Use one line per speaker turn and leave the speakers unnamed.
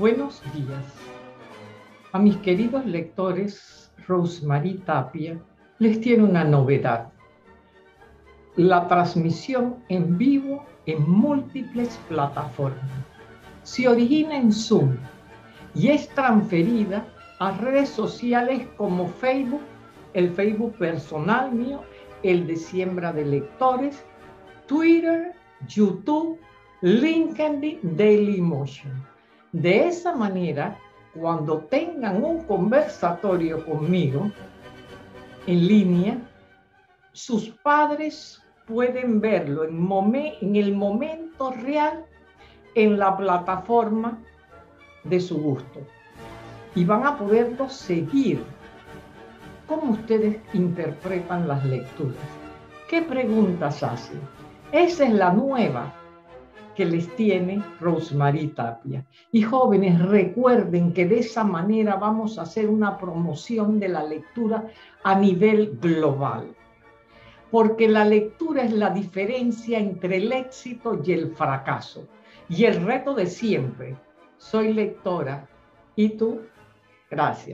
Buenos días. A mis queridos lectores, Rosemary Tapia les tiene una novedad. La transmisión en vivo en múltiples plataformas. Se origina en Zoom y es transferida a redes sociales como Facebook, el Facebook personal mío, el de Siembra de Lectores, Twitter, YouTube, LinkedIn, Dailymotion. De esa manera, cuando tengan un conversatorio conmigo en línea, sus padres pueden verlo en, el momento real en la plataforma de su gusto y van a poderlo seguir. ¿Cómo ustedes interpretan las lecturas? ¿Qué preguntas hacen? Esa es la nueva que les tiene Rosemary Tapia. Y jóvenes, recuerden que de esa manera vamos a hacer una promoción de la lectura a nivel global. Porque la lectura es la diferencia entre el éxito y el fracaso. Y el reto de siempre. Soy lectora. ¿Y tú? Gracias.